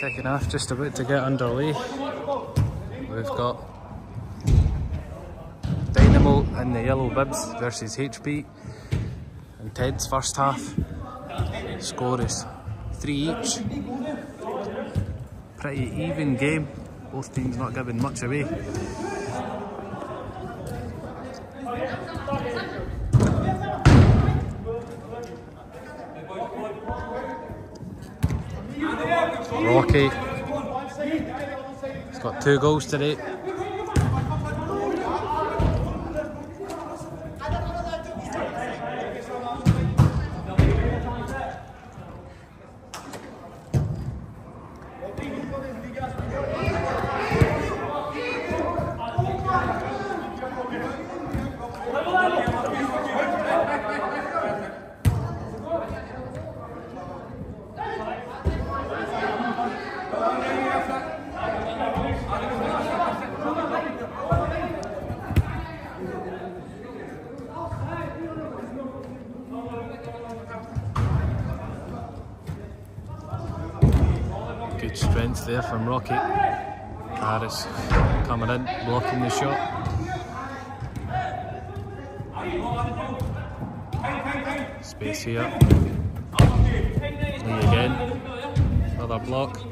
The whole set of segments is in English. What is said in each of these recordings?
Second half just about to get underway. We've got Dynamo and the Yellow Bibs versus. And Ted's first half score is three each. Pretty even game. Both teams not giving much away. Rocky. He's got two goals today. Good from Harris coming in, blocking the shot. Space here. Lee again. Another block.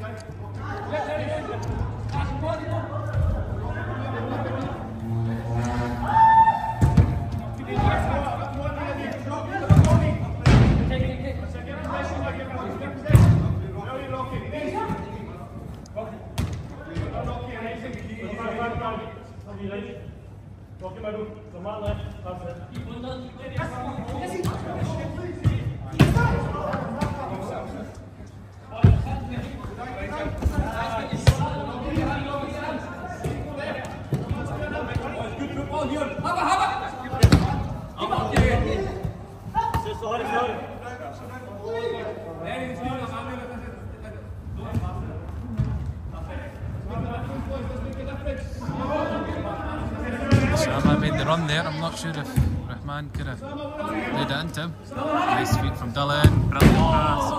There. I'm not sure if Rahman could have laid it into him. Nice feet from Dylan. Brilliant pass.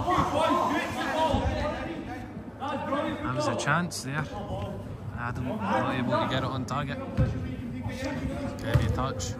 That was a chance there. Adam not able to get it on target. Heavy touch.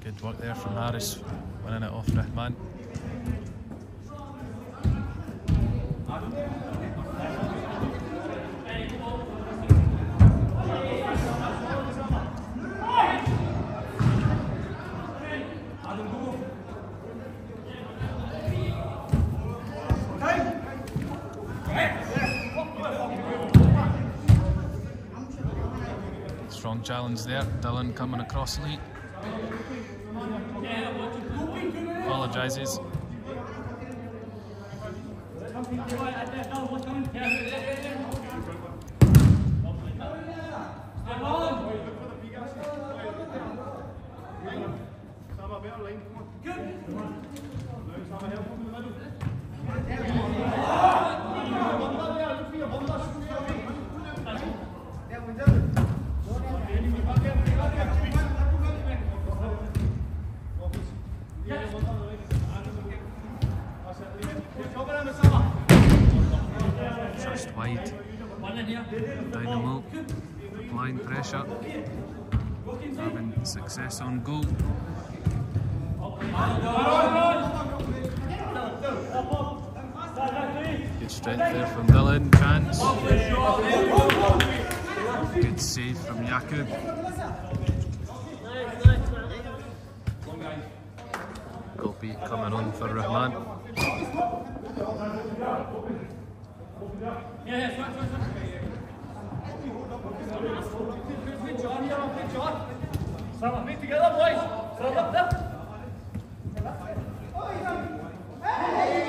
Good work there from Harris, winning it off Rahman. Strong challenge there. Dylan coming across late. Apologises. having success on goal. Good strength there from Dylan, chance. Good save from Jakub. Gopi coming on for Rahman. Yeah, yeah, Sama, meet together, boys. Sama, left. Hey!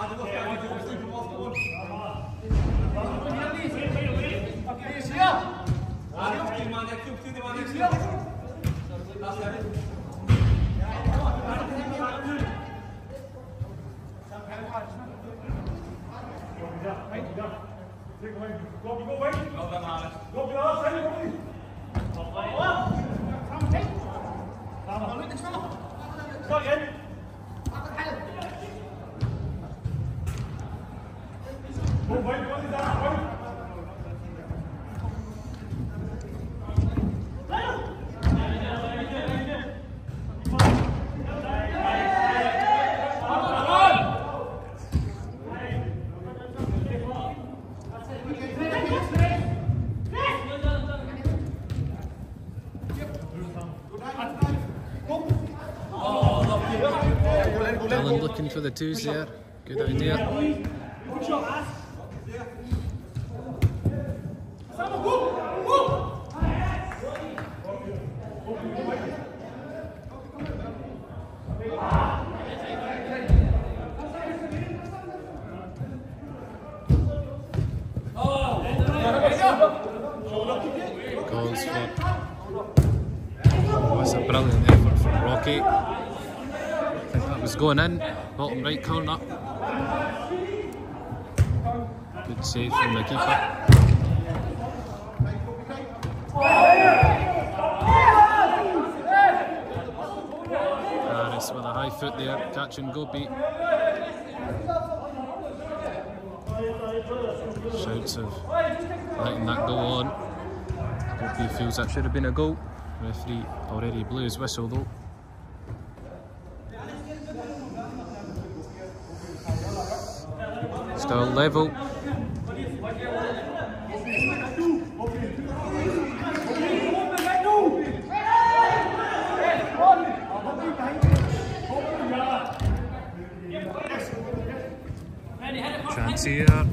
哎，你干啥？哎，你干啥？这个可以，公平公平。Dylan looking for the twos there. Good idea. going in, bottom right corner. Good save from the keeper. Harris with a high foot there, Catching. and go beat. Shouts of letting that go on. Gopi feels that should have been a goal. Referee already blew his whistle though. the level. Chance here.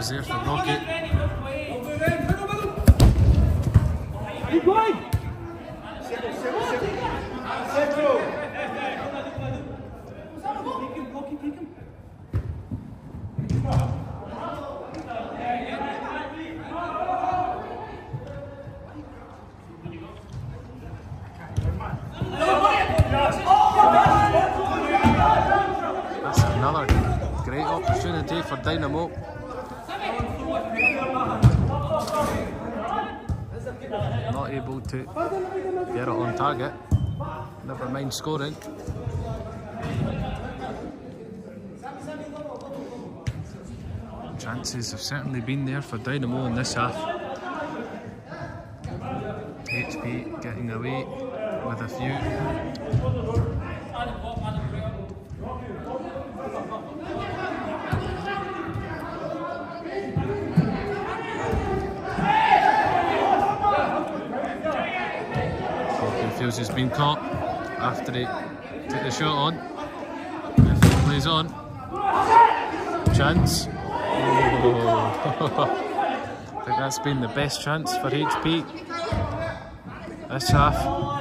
was there for Rocket. That's another great opportunity for Dynamo. able to get it on target. Never mind scoring. Chances have certainly been there for Dynamo in this half. HP getting away with a few. feels he's been caught after he took the shot on. If he plays on, chance. Oh. I think that's been the best chance for HP this half.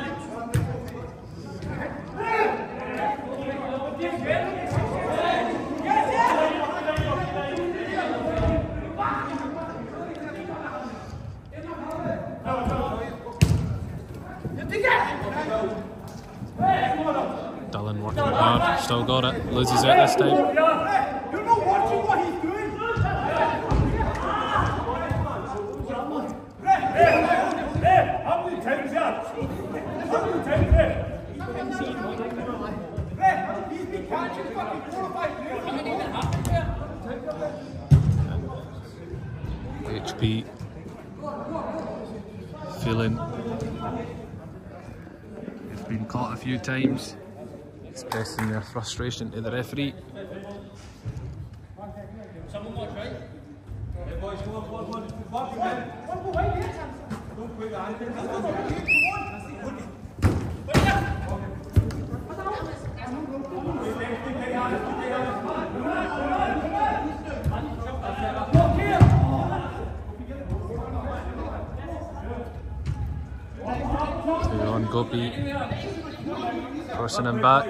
Been catching fucking four or five HP feeling they've been caught a few times, expressing their frustration to the referee. Two on Gopi, crossing him back.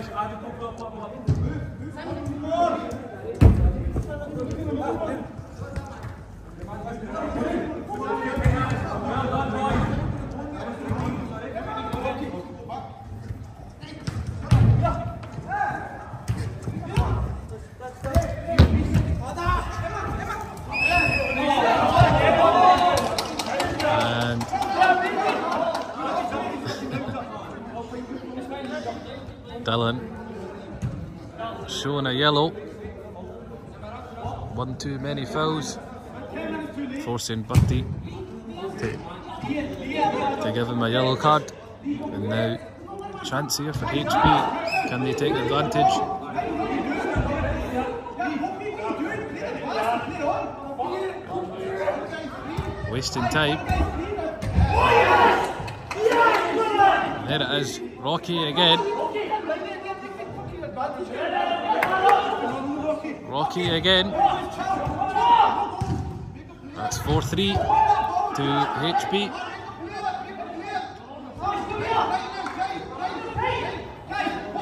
And Dylan showing a yellow. One too many fouls, forcing Bertie to, to give him a yellow card. And now chance here for HP. Can they take advantage? Wasting time. There it is, Rocky again. Rocky again. That's 4 3 to HP.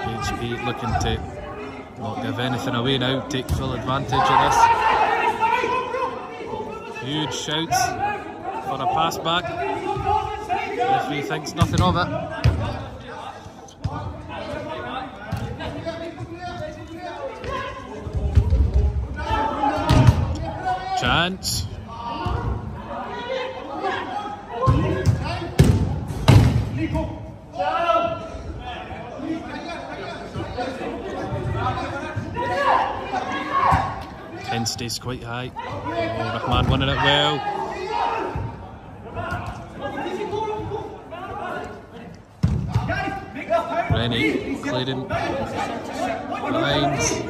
HP looking to not give anything away now, take full advantage of this. Huge shouts for a pass back. Referee thinks nothing of it. Chance. Ten stays quite high. Oh, Rahman winning it well. Renny clearing lines.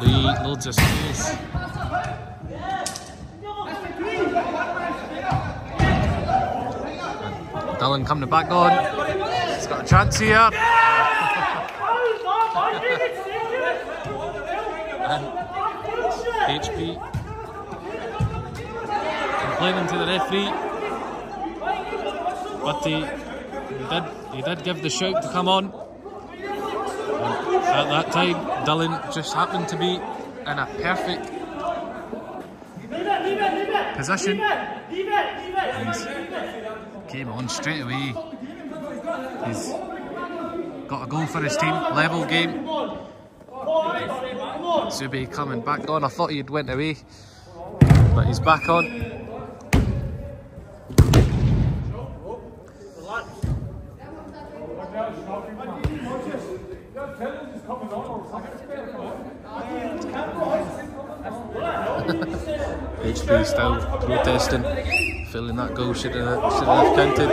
Lee, loads of space. Dylan coming back on. He's got a chance here. And HP complaining to the referee. But he, he did he did give the shout to come on. And at that time, Dylan just happened to be in a perfect position. He's came on straight away. He's got a goal for his team, level game. Zubi coming back on. I thought he'd went away, but he's back on. HP still protesting, that goal should have should have counted.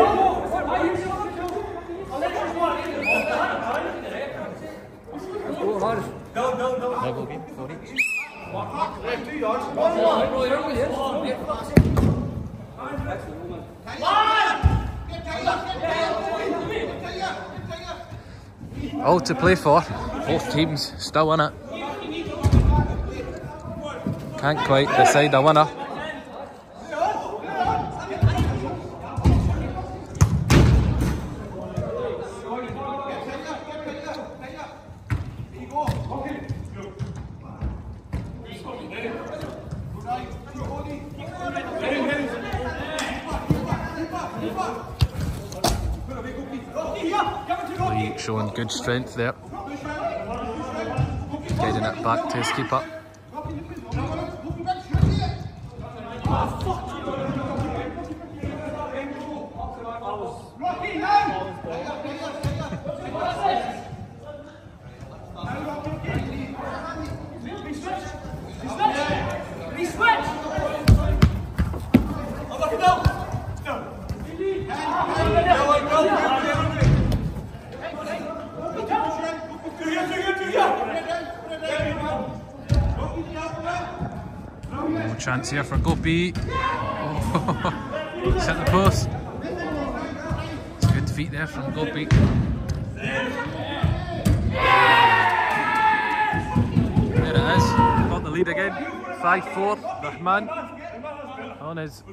All oh, to play for. Both teams still in it. Can't quite decide a winner. Good strength there. Getting it back to his keeper. No chance Gopi. Oh, he's hit the post. It's a good feet there from Gopi. There it is. Got the lead again. 5-4. Rahman on his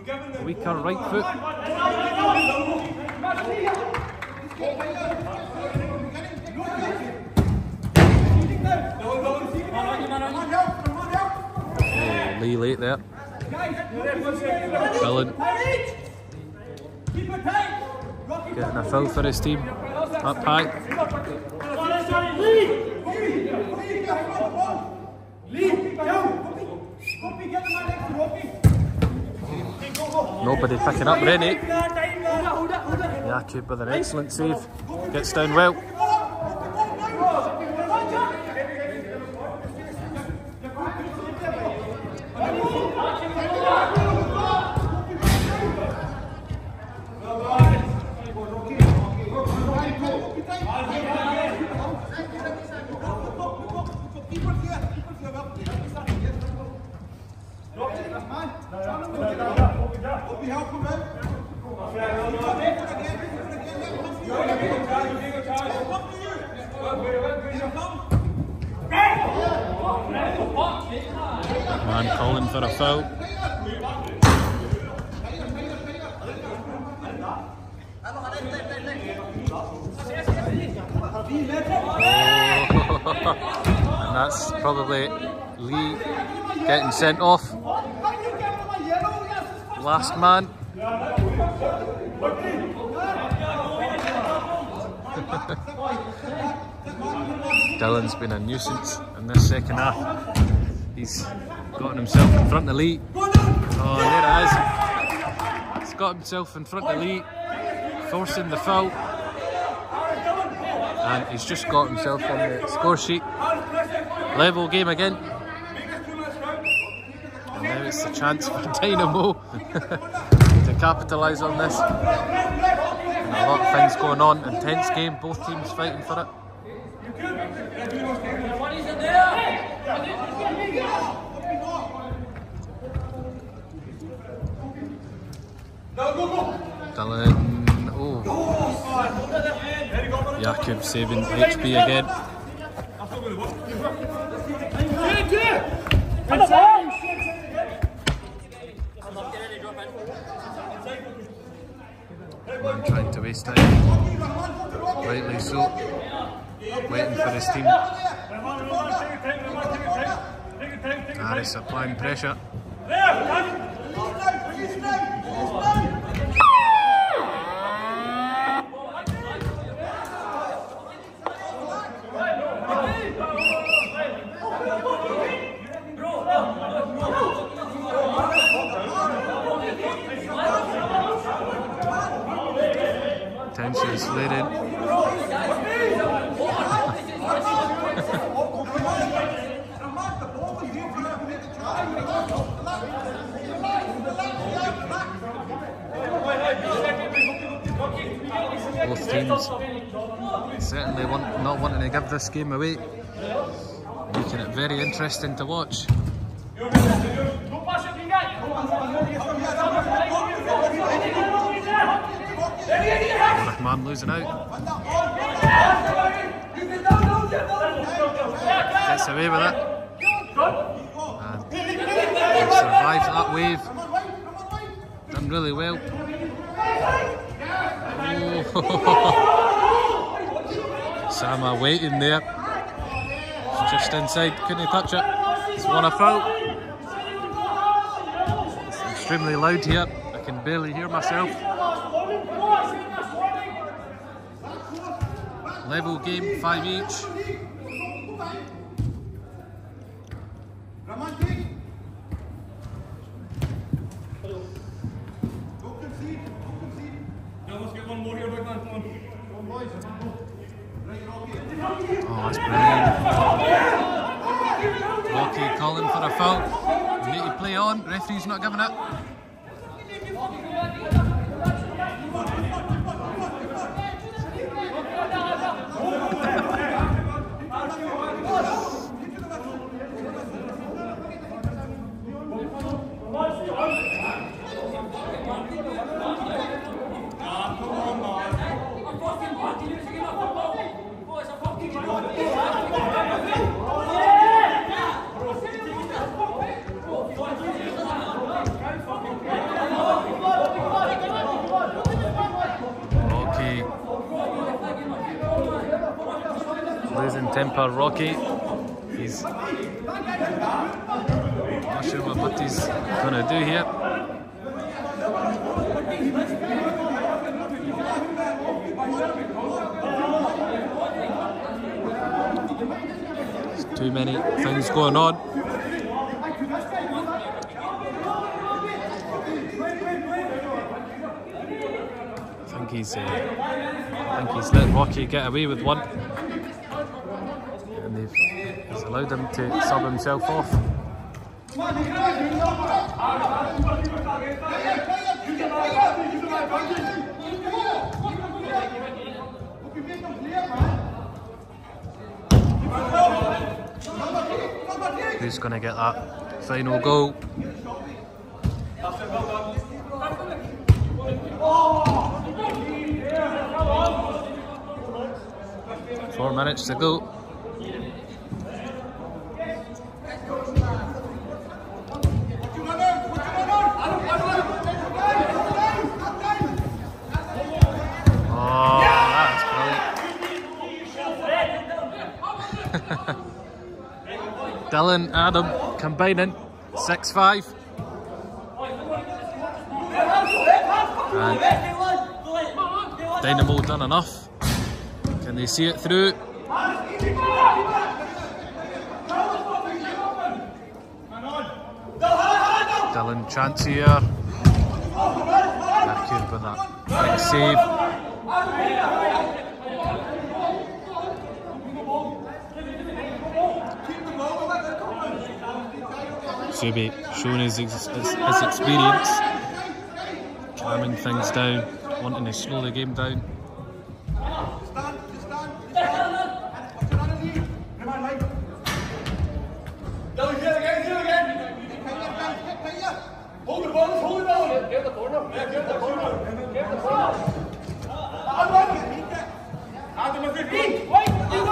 weaker right foot. Oh, Lee late there. Billen getting a foul for his team. Up high. Nobody picking up Renny. Jakub with an excellent save. Gets down well. Man calling for a foul. and that's probably Lee getting sent off. Last man. Dylan's been a nuisance in this second half. He's gotten himself in front of Lee. Oh, there it is. He's got himself in front of Lee, forcing the foul. And he's just got himself on the score sheet. Level game again. It's a chance for Dynamo to capitalise on this. And a lot of things going on. Intense game, both teams fighting for it. Dylan, oh. Jakub saving HP again. Trying to waste time. Rightly so. Waiting for his team. Harris applying pressure. Tension slid in. Both teams certainly want, not wanting to give this game away, making it very interesting to watch. Rahman losing out. Gets away with it. And survives that wave. Done really well. Oh. Sama waiting there. Just inside, couldn't touch it. It's one a foul. It's extremely loud here. I can barely hear myself. Level game, five each. Oh, that's brilliant. Rocky calling for a foul. Need to play on. Referee's not giving it. Rocky. Temper, Rocky. He's not sure what Butty's gonna do here. There's too many things going on. I think he's, uh, I think he's let Rocky get away with one, they've he's allowed him to sub himself off. Who's going to get that final goal? Four minutes to go. Dylan, Adam combining 6 5. And Dynamo done enough. Can they see it through? Dylan chance here. Mercury with that big save. Subi showing his, his, his experience, calming things down, wanting to slow the game down. Dylan, get it again, get it again. Hold the ball, hold it down. Get the corner. Yeah, get the corner. Get the corner. Adam, a good feet. Wait, you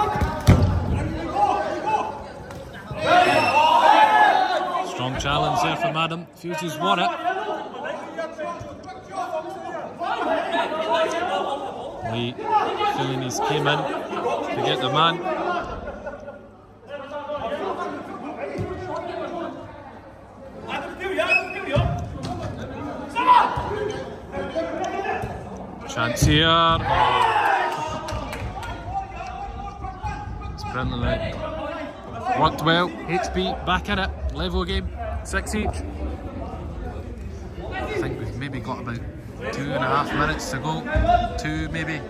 Strong challenge there Fuses won it. Lee feeling he's came in to get the man. Chance here. It's brilliantly worked well. HP back in it. Level game. Six each. I think we've maybe got about two and a half minutes to go. Two maybe.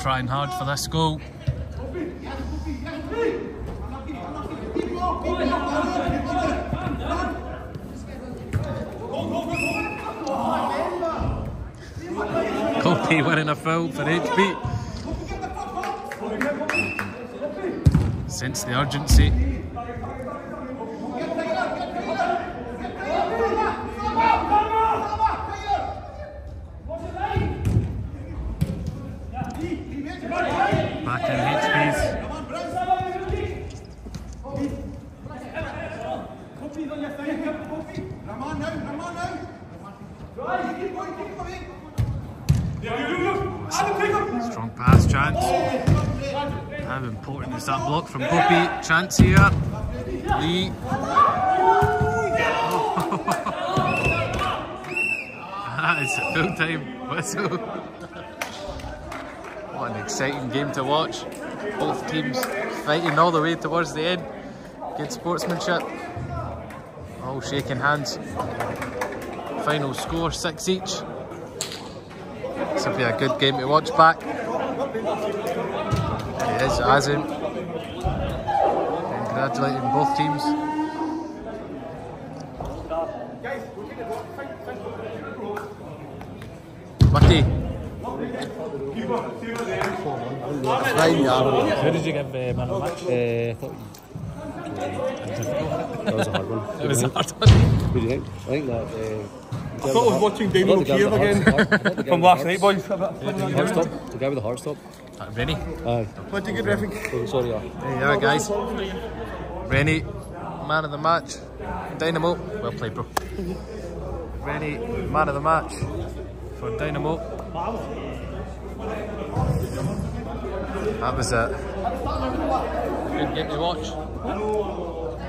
Trying hard for this goal. Gopi winning a foul for HP. Sense the urgency. Chance here. Lee. Ah, that is a full time whistle. What an exciting game to watch. Both teams fighting all the way towards the end. Good sportsmanship. All shaking hands. Final score six each. This will be a good game to watch back. It is, Azim. Congratulating both teams. Bucky. Fine, yeah. Who did you give uh, man of the match? That was a hard one. It was a hard one. What do you think? I think that. Uh, I thought I was watching Daniel Cave again from last night, boys. Hard stop. The guy with the hard stop. Renny. Aye. What did you get, Refik? Oh, sorry, yeah. There you are, guys. Renny, man of the match. Dynamo. Well played, bro. Renny, man of the match for Dynamo. That was it. Good game to watch.